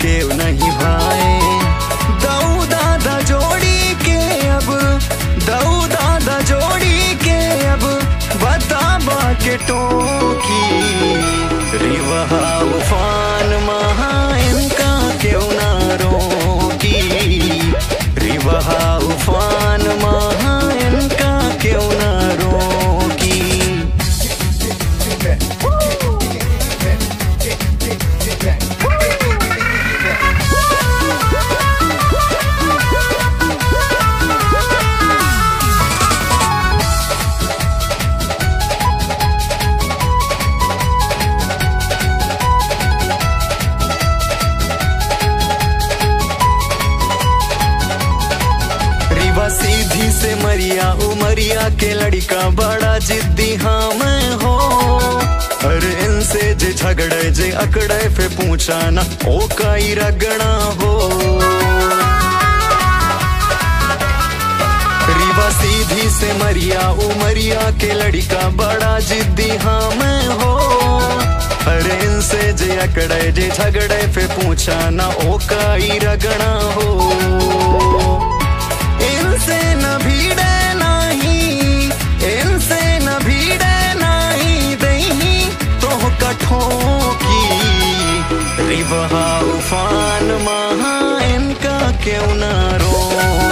के नहीं भाए। दऊ दादा जोड़ी के अब, दऊ दादा जोड़ी के अब बताबा के टोकी रिवहा से मरिया उमरिया के लड़का बड़ा जिद्दी हाँ मैं हो। अरे इनसे जे झगड़े, जे अकड़े फे पूछा ना, ओ काई रगड़ा हो। रीवा सीधी से मरिया, उमरिया के लड़का बड़ा जिद्दी हाँ मैं हो। अरे इनसे जे अकड़े, जे झगड़े फे पूछा ना, ओ काई रगड़ा हो। रिवहा उफान महा इनका क्यों ना रोकी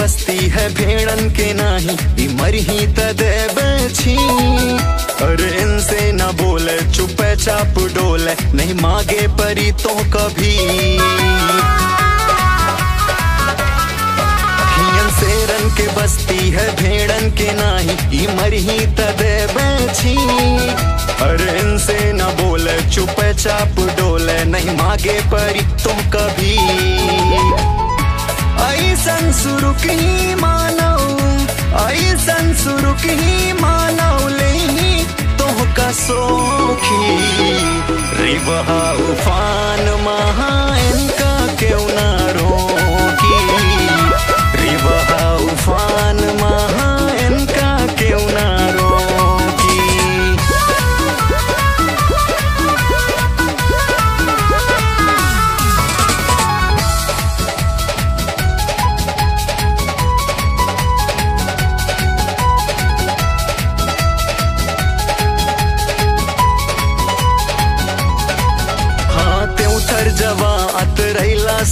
बस्ती है भेड़न के नाही ई मरही तदे बेछी अरे इनसे न बोले, चुपे चाप डोले, नहीं मांगे परी तो कभी के बस्ती है भेड़न के नाही ई मरही तदे बेछी अरे इनसे न बोले, चुपे चाप डोले, नहीं मांगे परी तो कभी। सुरुक मानव ऐसन सुरुक ही मानव ले तो सोखी। रिबहा उफान महा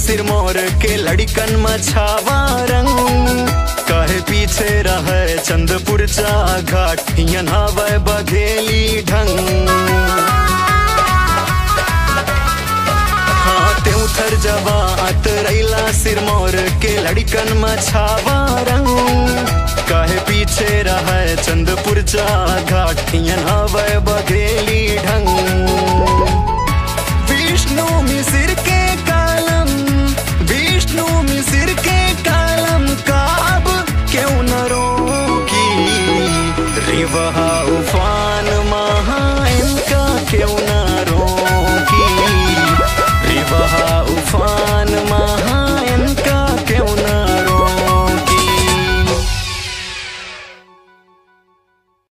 अतरैला सिरमौर के लड़कन मछावा रंग। काहे पीछे रहे चंदपुर चा घाट यहावे बघेली ढंग। उतर जवा अतरैला सिरमौर के लड़कन मछावा रंग। काहे पीछे रहे चंदपुर चा give a hug.